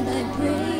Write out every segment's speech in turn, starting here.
and I pray.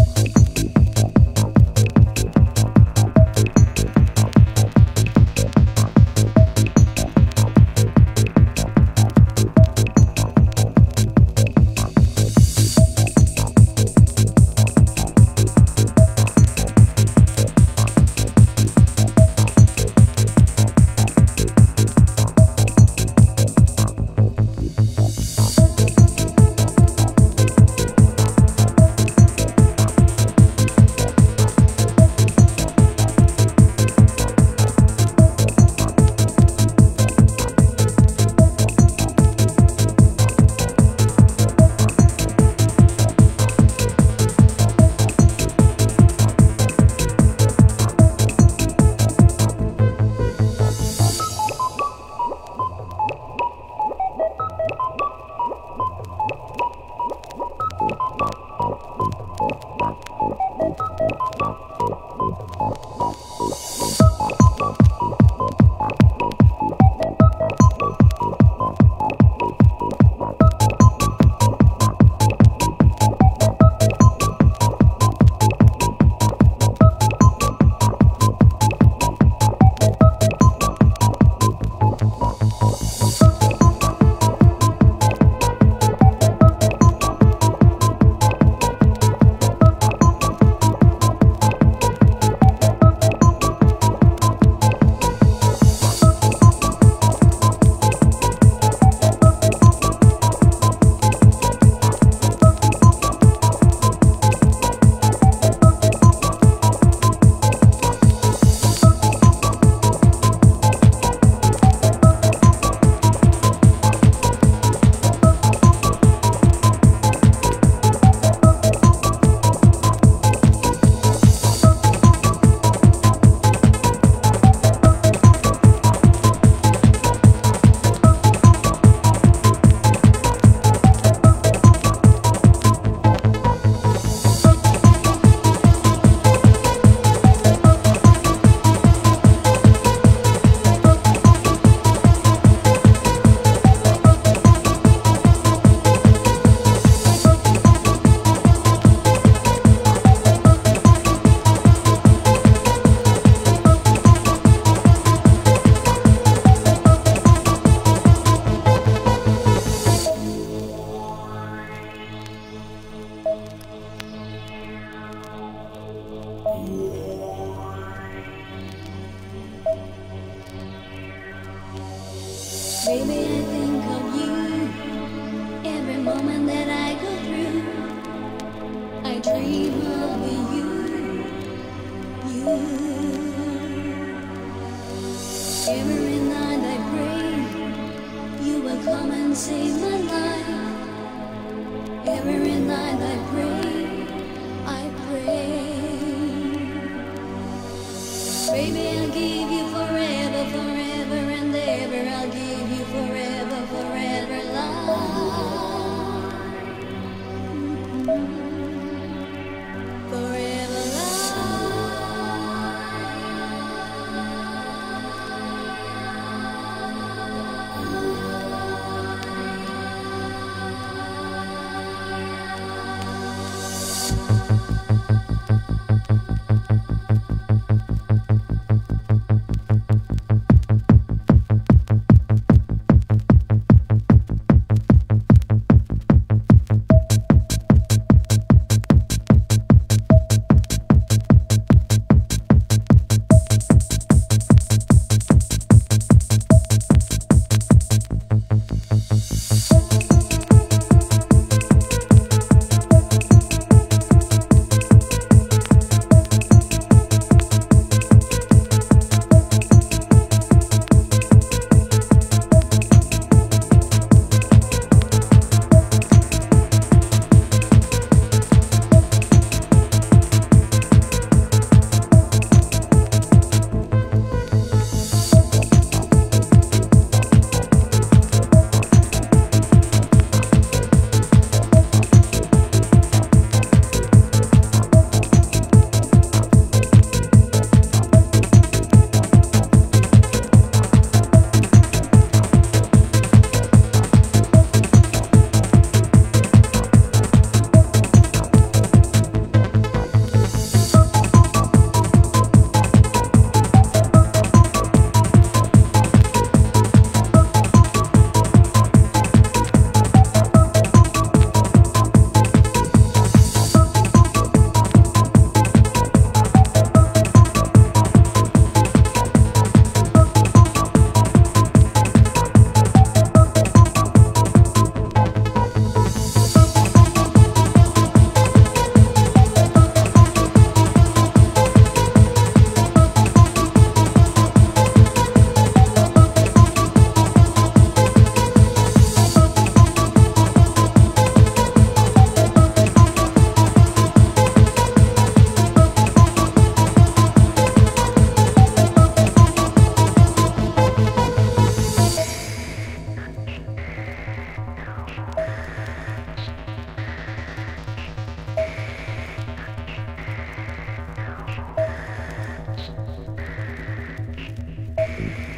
Baby, I'll give you forever, forever and ever. I'll give you forever, forever love.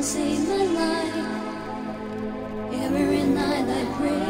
can save my life. Every night I pray.